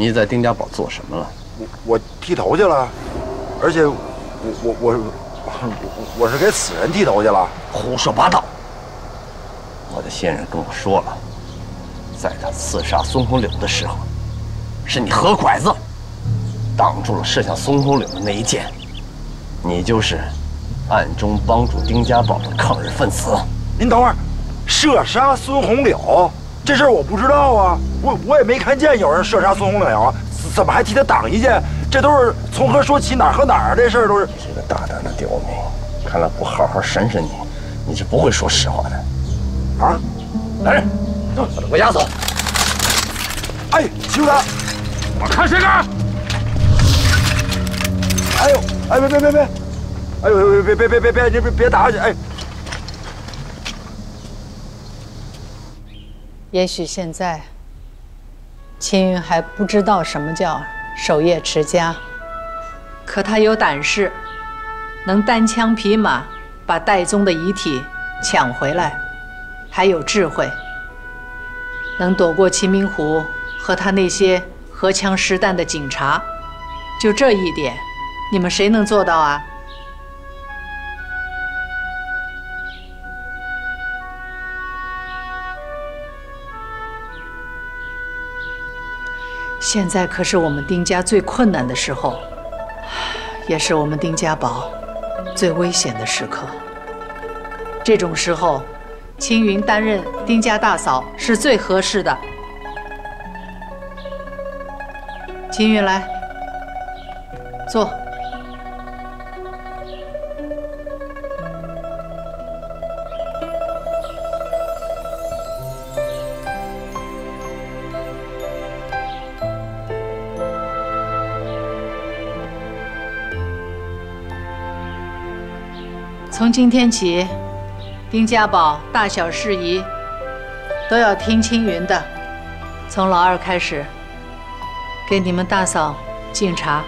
你在丁家堡做什么了？我我剃头去了，而且我我我我我是给死人剃头去了。胡说八道！我的先人跟我说了，在他刺杀孙红柳的时候，是你何拐子挡住了射向孙红柳的那一箭，你就是暗中帮助丁家堡的抗日分子。您等会儿，射杀孙红柳这事儿我不知道啊，我我也没看见有人射杀孙红柳啊。怎么还替他挡一箭？这都是从何说起，哪和哪儿这事儿都是。你这个大胆的刁民，看来不好好审审你，你是不会说实话的。啊！来人，把他给我押走。哎，欺负他！我看谁敢！哎呦，哎别别别别！哎呦别别别别别！你别别打去！哎。也许现在。青云还不知道什么叫守业持家，可他有胆识，能单枪匹马把戴宗的遗体抢回来，还有智慧，能躲过秦明虎和他那些荷枪实弹的警察。就这一点，你们谁能做到啊？现在可是我们丁家最困难的时候，也是我们丁家堡最危险的时刻。这种时候，青云担任丁家大嫂是最合适的。青云来，坐。从今天起，丁家堡大小事宜都要听青云的。从老二开始，给你们大嫂敬茶。